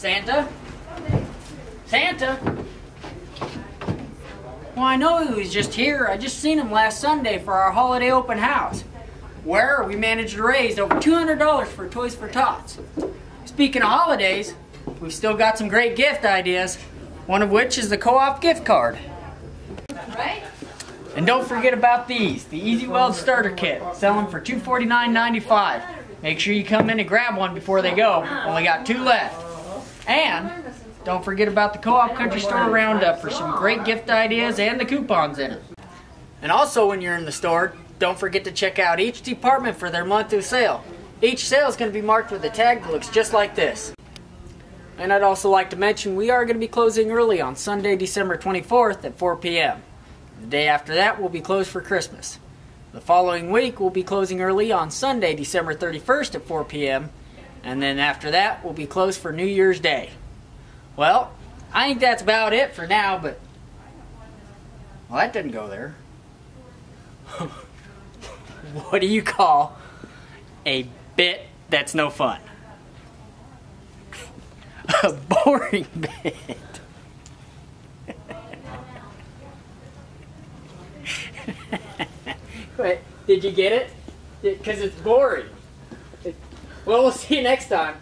Santa? Santa? Well, I know he was just here. I just seen him last Sunday for our holiday open house, where we managed to raise over $200 for Toys for Tots. Speaking of holidays, we've still got some great gift ideas, one of which is the co-op gift card. Right? And don't forget about these, the Easy Weld Starter Kit, selling for $249.95. Make sure you come in and grab one before they go. Only got two left. And don't forget about the Co-op Country Store Roundup for some great gift ideas and the coupons in it. And also when you're in the store, don't forget to check out each department for their monthly sale. Each sale is going to be marked with a tag that looks just like this. And I'd also like to mention we are going to be closing early on Sunday, December 24th at 4 p.m. The day after that we'll be closed for Christmas. The following week we'll be closing early on Sunday, December 31st at 4 p.m. And then after that we'll be closed for New Year's Day. Well, I think that's about it for now, but well, that didn't go there. what do you call a bit that's no fun? a boring bit. Wait, did you get it? Because it's boring. Well, we'll see you next time.